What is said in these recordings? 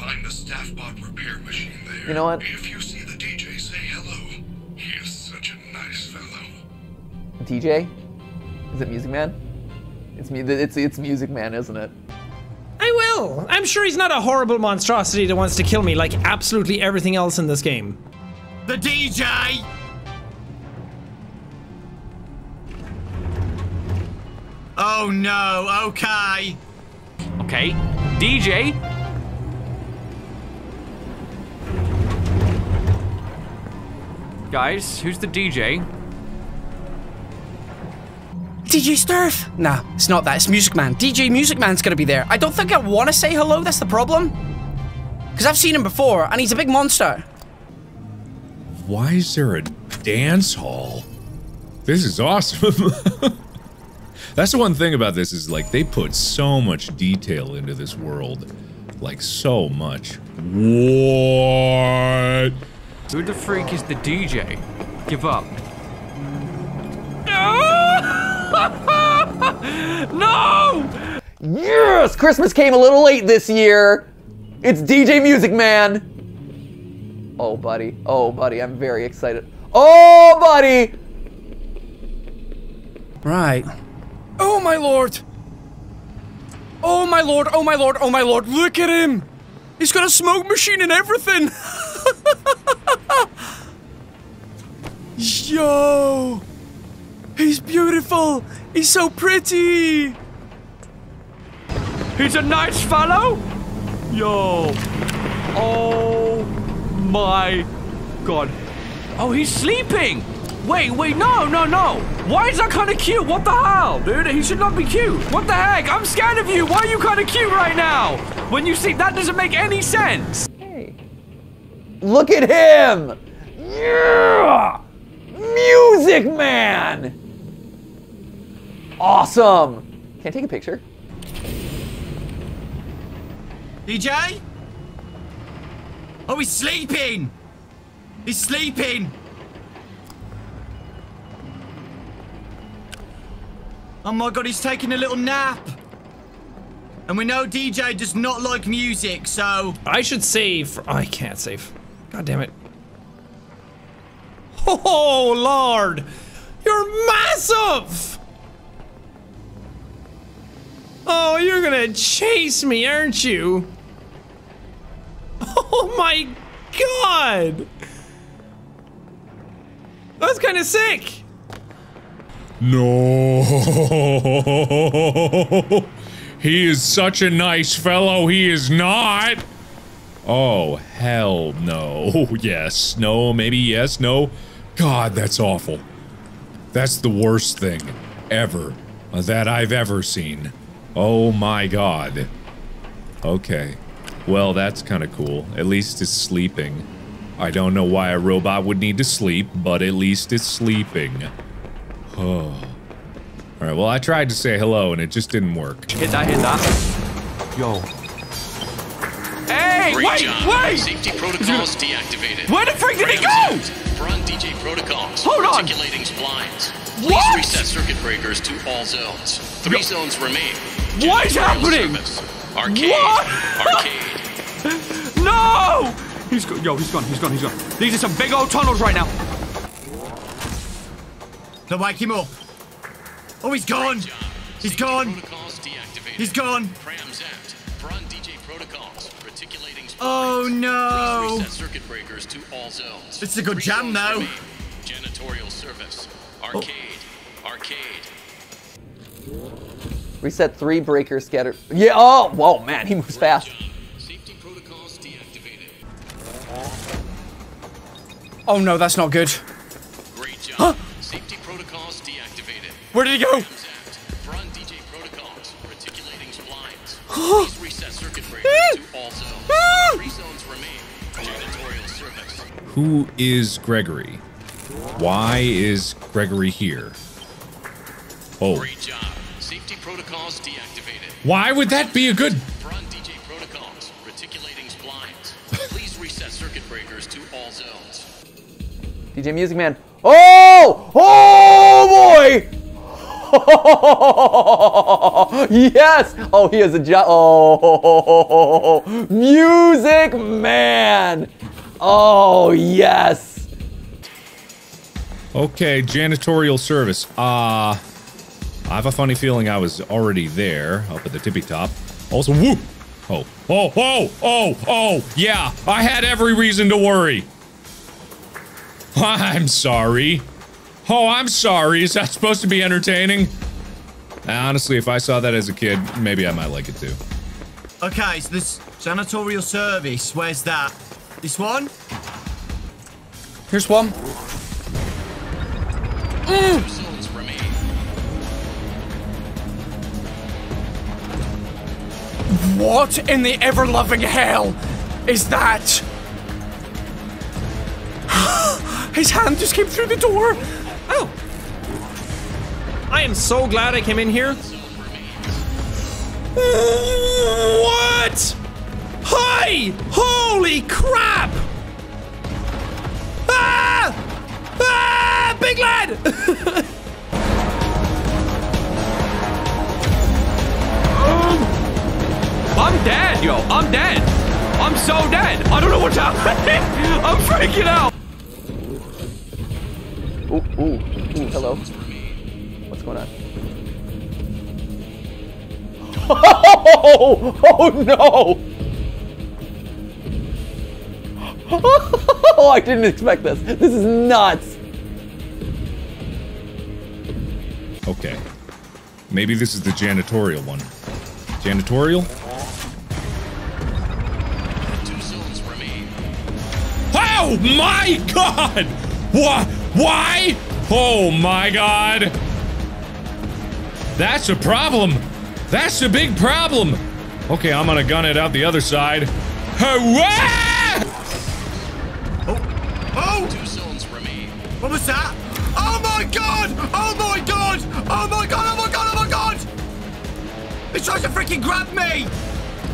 Find the staff bot repair machine there. You know what? If you see the DJ, say hello. He is such a nice fellow. DJ? Is it Music Man? It's mu- it's it's Music Man, isn't it? I will. I'm sure he's not a horrible monstrosity that wants to kill me like absolutely everything else in this game. The DJ! Oh no, okay. Okay, DJ. Guys, who's the DJ? DJ Sturf? Nah, it's not that. It's Music Man. DJ Music Man's gonna be there. I don't think I want to say hello. That's the problem. Because I've seen him before, and he's a big monster. Why is there a dance hall? This is awesome. That's the one thing about this is like they put so much detail into this world. Like so much. What? Who the freak is the DJ? Give up. no! No! Yes! Christmas came a little late this year! It's DJ Music Man! Oh, buddy. Oh, buddy, I'm very excited. Oh, buddy! Right. Oh my lord! Oh my lord, oh my lord, oh my lord, look at him! He's got a smoke machine and everything! Yo! He's beautiful! He's so pretty! He's a nice fellow? Yo. Oh my god. Oh, he's sleeping! Wait, wait, no, no, no! Why is that kind of cute? What the hell, dude? He should not be cute. What the heck? I'm scared of you. Why are you kind of cute right now? When you see that doesn't make any sense. Hey. Look at him! Yeah! Music Man! Awesome! Can I take a picture? DJ? Oh, he's sleeping! He's sleeping! Oh my god, he's taking a little nap! And we know DJ does not like music, so... I should save. For, I can't save. God damn it. Oh, Lord! You're massive! Oh, you're gonna chase me, aren't you? Oh my god! That's kind of sick! No. he is such a nice fellow, he is not. Oh, hell no. Yes, no, maybe yes, no. God, that's awful. That's the worst thing ever that I've ever seen. Oh my god. Okay. Well, that's kind of cool. At least it's sleeping. I don't know why a robot would need to sleep, but at least it's sleeping. Oh. Alright, well, I tried to say hello and it just didn't work. Hit that, hit that. Yo. Hey, Great wait, job. wait! Safety protocols deactivated. Where the freak did he go? Run DJ protocols. Hold on. Reticulating splines. Please What? reset circuit breakers to all zones. Three zones remain. What is Janitorial happening? Service. Arcade. What? Arcade. No! He's go yo, he's gone, he's gone, he's gone. These are some big old tunnels right now. To wake him up. Oh, he's gone! Great job. He's Safety gone! He's gone! Reticulating splines. Oh Please no! reset circuit breakers to all zones. It's a good Three jam zones now. remain. Janitorial service. Arcade. Arcade. Reset three breakers scattered. Yeah, oh, whoa, man, he moves fast. Safety protocols deactivated. Oh no, that's not good. Great job. Safety protocols deactivated. Where did he go? Prams out. DJ protocols. Reticulating splines. Please reset circuit breakers to all zones. Three zones remain. Janitorial service. Who is Gregory? Why is Gregory here? Oh, Great job. Safety protocols deactivated. why would that be a good... Run DJ protocols. Reticulating splines. Please reset circuit breakers to all zones. DJ Music Man. Oh! Oh boy! Oh, yes! Oh, he has a job. Oh, music man! Oh, yes! Okay, janitorial service. Uh, I have a funny feeling I was already there, up at the tippy top. Also, woo! Oh, oh, oh, oh, oh, yeah, I had every reason to worry. I'm sorry. Oh, I'm sorry. Is that supposed to be entertaining? Honestly, if I saw that as a kid, maybe I might like it too. Okay, so this janitorial service, where's that? This one? Here's one. Two zones remain. What in the ever loving hell is that? His hand just came through the door. I am so glad I came in here. What? Hi! Holy crap! Ah! Ah! Big lad! I'm dead, yo. I'm dead. I'm so dead. I don't know what's happening. I'm freaking out. Ooh, ooh, Oh, oh no! Oh, I didn't expect this. This is nuts. Okay. Maybe this is the janitorial one. Janitorial? Oh my god! What? Why? Oh my god! That's a problem! That's a big problem! Okay, I'm gonna gun it out the other side. Hooah! Oh! Two zones remain. What was that? Oh my god! Oh my god! Oh my god! Oh my god! Oh my god! It tries to freaking grab me!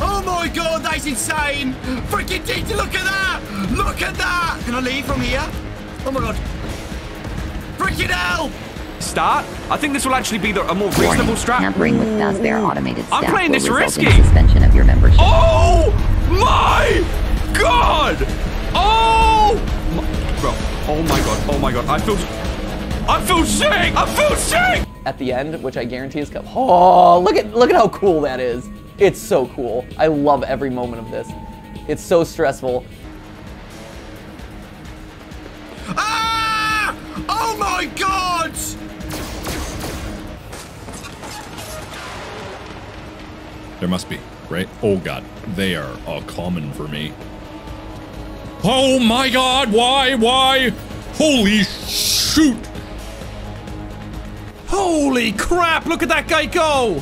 Oh my god, that's insane! Freaking DJ, look at that! Look at that! Can I leave from here? Oh my god. Freaking hell! Start. I think this will actually be the, a more reasonable Warning, strat. tampering with Fazbear automated I'm playing this risky. suspension of your membership. Oh my god! Oh, my, bro. Oh my god. Oh my god. I feel. I feel sick. I feel sick. At the end, which I guarantee is coming. Oh, look at look at how cool that is. It's so cool. I love every moment of this. It's so stressful. Ah! Oh my god! There must be, right? Oh god, they are all common for me. Oh my god, why, why? Holy shoot! Holy crap! Look at that guy go!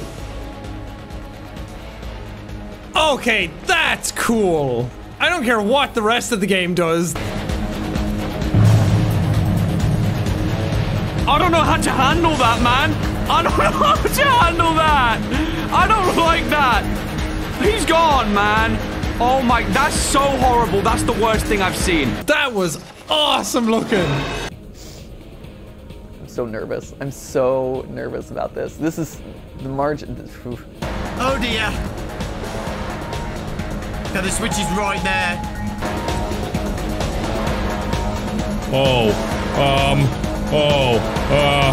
Okay, that's cool. I don't care what the rest of the game does. I don't know how to handle that, man. I don't know how to handle that. He's gone, man. Oh my, that's so horrible. That's the worst thing I've seen. That was awesome looking. I'm so nervous. I'm so nervous about this. This is the margin. Oh dear. Now the switch is right there. Oh, um, oh, uh,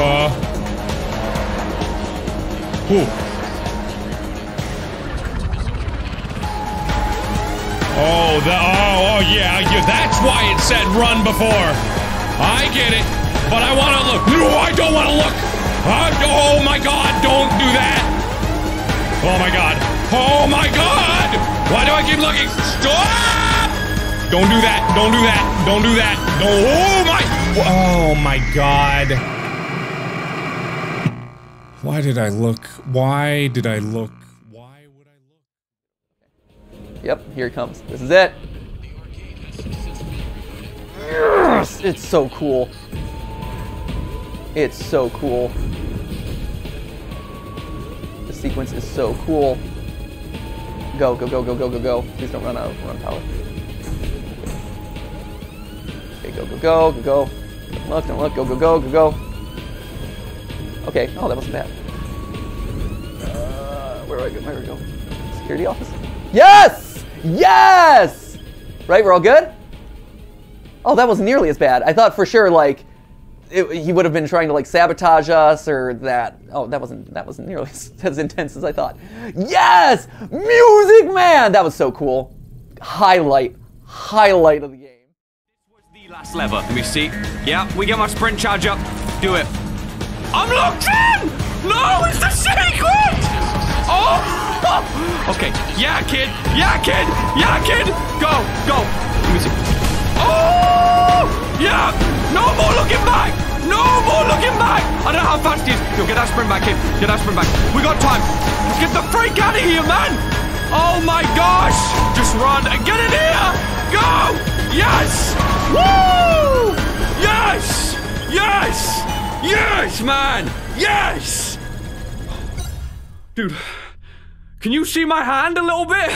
uh, whew. Oh, the, oh, oh, yeah, yeah, that's why it said run before. I get it, but I want to look. No, I don't want to look. Uh, oh my God, don't do that. Oh my God. Oh my God. Why do I keep looking? Stop! Don't do that. Don't do that. Don't do that. Don't. Oh my. Oh my God. Why did I look? Why did I look? Yep, here it comes. This is it. Yes, it's so cool. It's so cool. The sequence is so cool. Go, go, go, go, go, go, go. Please don't run out of run power. Okay, go, go, go, go, go. Don't look, don't look, go, go, go, go, go. Okay. Oh, that wasn't bad. Uh, where do I go? Where do I go? Security office? Yes! Yes! Right, we're all good? Oh, that wasn't nearly as bad. I thought for sure, like, it, he would have been trying to like sabotage us or that. Oh, that wasn't that wasn't nearly as, as intense as I thought. Yes, Music Man, that was so cool. Highlight, highlight of the game. The last lever. Let me see. Yeah, we get my sprint charge up. Do it. I'm locked in! No, it's the secret! Oh! Okay. Yeah, kid. Yeah, kid. Yeah, kid. Go. Go. Let me see. Oh! Yeah! No more looking back! No more looking back! I don't know how fast he is. Yo, get that sprint back, kid. Get that sprint back. We got time. Let's get the freak out of here, man! Oh my gosh! Just run and get in here! Go! Yes! Woo! Yes! Yes! Yes, man! Yes! Dude, can you see my hand a little bit?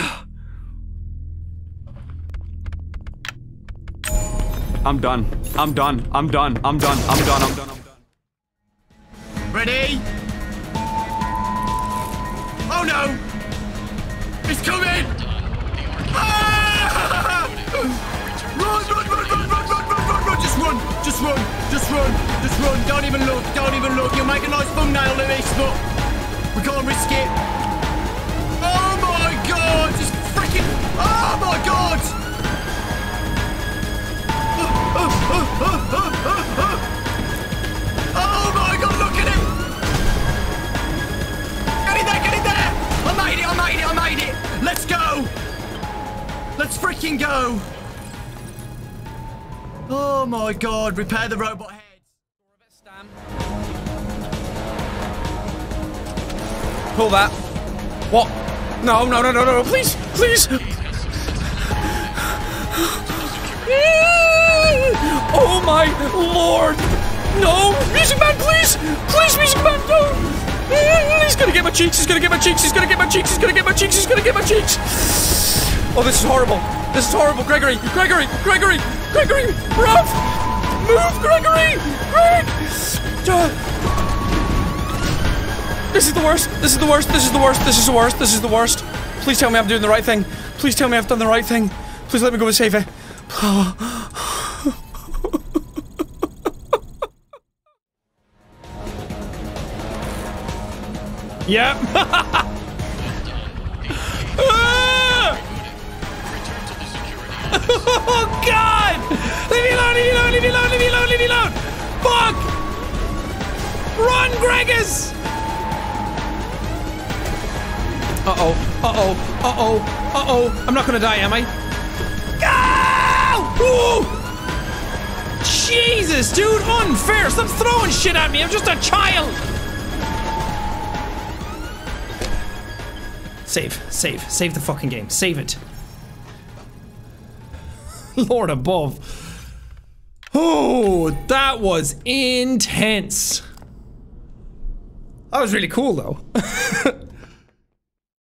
I'm done. I'm done. I'm done. I'm done. I'm done. I'm done. Ready? Oh no! It's coming! Ah! Run, run, run, run, run, run, run, run, run! Just run! Just run! Just run! Just run! Don't even look! Don't even look! You'll make a nice thumbnail this, but we can't risk it. Oh god! Just freaking! Oh my god! Oh my god, look at it! Get in there, get in there! I made it, I made it, I made it! Let's go! Let's freaking go! Oh my god, repair the robot head. Pull that. What? No, no, no, no, no, please, please! Oh my lord! No! Music Man, please! Please, Music Man, no! He's gonna get my cheeks, he's gonna get my cheeks, he's gonna get my cheeks, he's gonna get my cheeks, he's gonna get my cheeks! Oh, this is horrible. This is horrible. Gregory, Gregory, Gregory, Gregory, run! Move, Gregory! Greg! This is the worst. This is the worst. This is the worst. This is the worst. This is the worst. Please tell me I'm doing the right thing. Please tell me I've done the right thing. Please let me go and save it. Yep. Oh God! Leave me alone! Leave me alone! Leave me alone! Leave me alone! Leave me alone! Fuck! Run, Gregus! Uh oh. Uh oh. Uh oh. Uh oh. I'm not gonna die, am I? Go! Ooh! Jesus, dude, unfair! Stop throwing shit at me! I'm just a child! Save, save, save the fucking game. Save it. Lord above. Oh, that was intense. That was really cool though.